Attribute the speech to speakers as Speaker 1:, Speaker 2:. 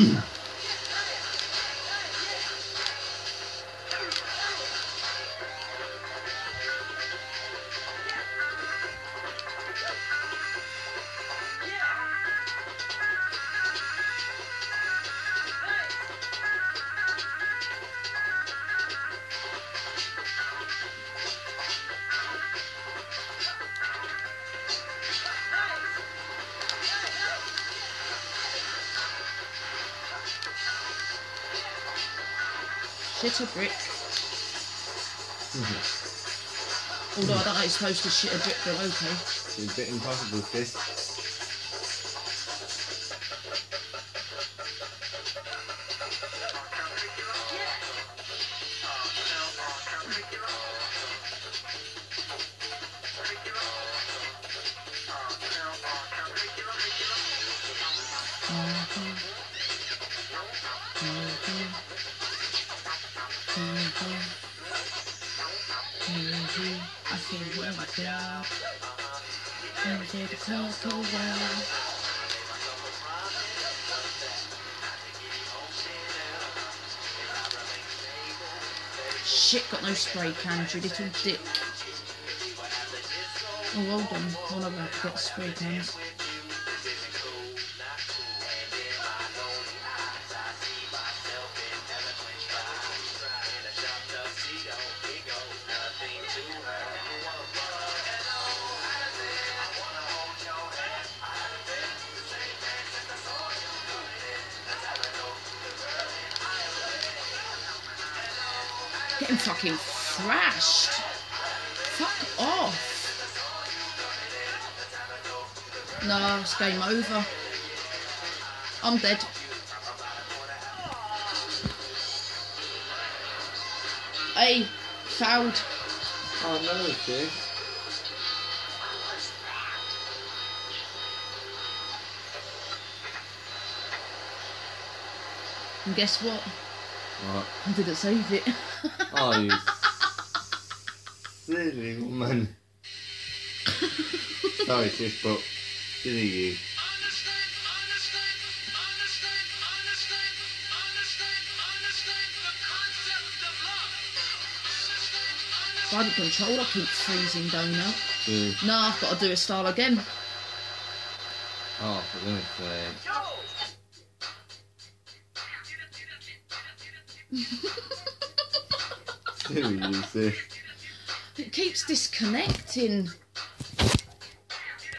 Speaker 1: Yeah. Shit a brick. Mm-hmm. Although I don't know, it's supposed to shit a brick, but okay.
Speaker 2: It's a bit impossible, with
Speaker 1: this. Feel well up. And take a talk away. Shit, got no spray can, you little dick. Oh, hold on. One of them got spray cans. Getting fucking thrashed. Fuck off. No, it's game over. I'm dead. Hey, fouled.
Speaker 2: Oh no, sis.
Speaker 1: And guess what?
Speaker 2: What?
Speaker 1: I didn't save it.
Speaker 2: Oh, you silly woman. Sorry, sis, but silly you.
Speaker 1: If I hadn't control, I keep freezing donut.
Speaker 2: Mm.
Speaker 1: No, I've got to do a style again.
Speaker 2: Oh, for goodness sake. Sis.
Speaker 1: It keeps disconnecting.